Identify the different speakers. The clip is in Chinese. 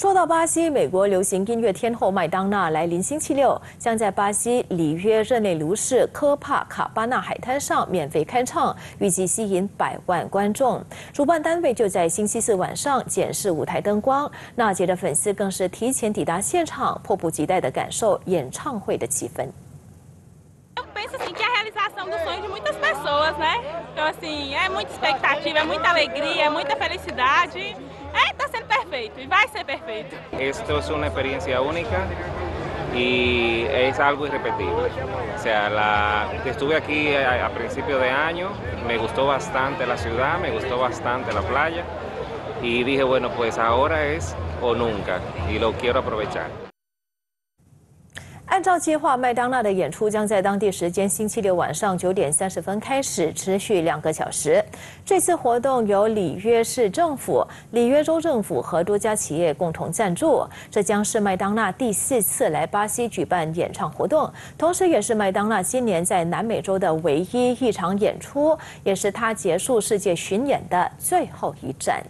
Speaker 1: 说到巴西，美国流行音乐天后麦当娜来临星期六将在巴西里约热内卢市科帕卡巴纳海滩上免费开唱，预计吸引百万观众。主办单位就在星期四晚上检视舞台灯光，娜姐的粉丝更是提前抵达现场，迫不及待地感受演唱会的气氛。
Speaker 2: está sendo perfeito e vai ser perfeito.
Speaker 3: Esto es una experiencia única y es algo irrepetible. O sea, estuve aquí eh, a, a, principio de año, me gustó bastante la ciudad, me gustó bastante la playa y dije, bueno, pues ahora es o nunca y lo quiero aprovechar.
Speaker 1: 按照计划，麦当娜的演出将在当地时间星期六晚上九点三十分开始，持续两个小时。这次活动由里约市政府、里约州政府和多家企业共同赞助。这将是麦当娜第四次来巴西举办演唱活动，同时也是麦当娜今年在南美洲的唯一一场演出，也是她结束世界巡演的最后一站。